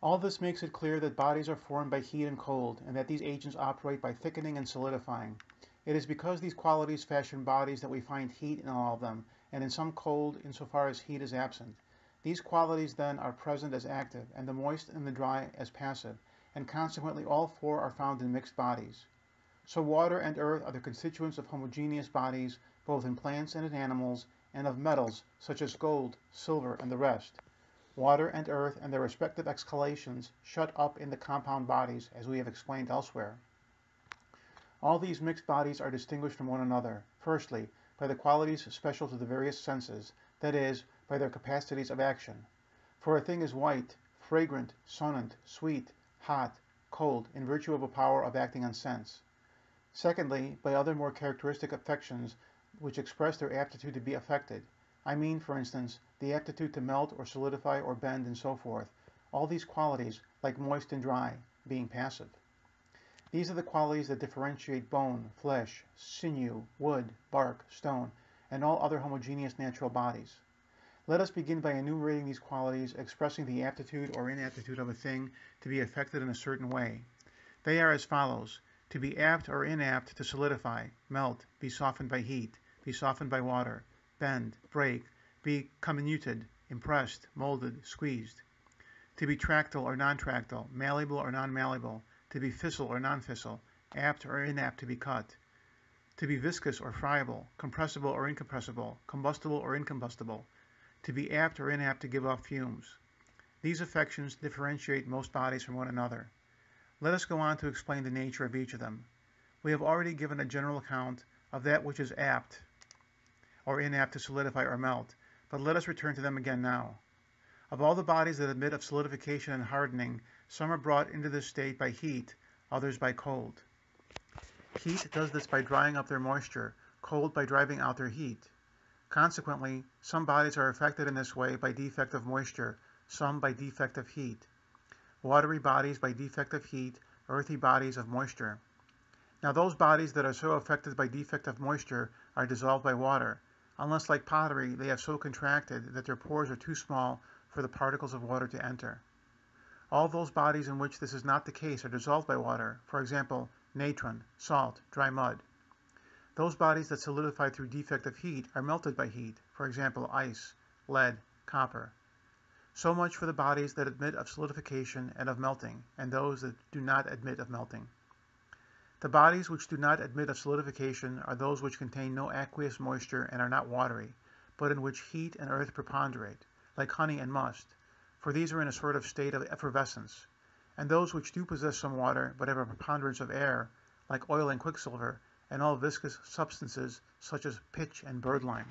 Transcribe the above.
All this makes it clear that bodies are formed by heat and cold, and that these agents operate by thickening and solidifying. It is because these qualities fashion bodies that we find heat in all of them, and in some cold insofar as heat is absent. These qualities then are present as active, and the moist and the dry as passive, and consequently all four are found in mixed bodies. So water and earth are the constituents of homogeneous bodies, both in plants and in animals, and of metals, such as gold, silver, and the rest. Water and earth and their respective exhalations shut up in the compound bodies, as we have explained elsewhere. All these mixed bodies are distinguished from one another, firstly, by the qualities special to the various senses, that is, by their capacities of action. For a thing is white, fragrant, sonant, sweet, hot, cold, in virtue of a power of acting on sense. Secondly, by other more characteristic affections which express their aptitude to be affected. I mean, for instance, the aptitude to melt or solidify or bend and so forth, all these qualities, like moist and dry, being passive. These are the qualities that differentiate bone, flesh, sinew, wood, bark, stone, and all other homogeneous natural bodies. Let us begin by enumerating these qualities, expressing the aptitude or inaptitude of a thing to be affected in a certain way. They are as follows to be apt or inapt to solidify, melt, be softened by heat, be softened by water, bend, break, be comminuted, impressed, molded, squeezed. To be tractile or non-tractile, malleable or non-malleable, to be fissile or non-fissile, apt or inapt to be cut. To be viscous or friable, compressible or incompressible, combustible or incombustible. To be apt or inapt to give off fumes. These affections differentiate most bodies from one another. Let us go on to explain the nature of each of them. We have already given a general account of that which is apt or inapt to solidify or melt, but let us return to them again now. Of all the bodies that admit of solidification and hardening, some are brought into this state by heat, others by cold. Heat does this by drying up their moisture, cold by driving out their heat. Consequently, some bodies are affected in this way by defect of moisture, some by defect of heat watery bodies by defect of heat, earthy bodies of moisture. Now those bodies that are so affected by defect of moisture are dissolved by water, unless like pottery they have so contracted that their pores are too small for the particles of water to enter. All those bodies in which this is not the case are dissolved by water, for example, natron, salt, dry mud. Those bodies that solidify through defect of heat are melted by heat, for example, ice, lead, copper. So much for the bodies that admit of solidification and of melting, and those that do not admit of melting. The bodies which do not admit of solidification are those which contain no aqueous moisture and are not watery, but in which heat and earth preponderate, like honey and must, for these are in a sort of state of effervescence, and those which do possess some water, but have a preponderance of air, like oil and quicksilver, and all viscous substances such as pitch and birdlime.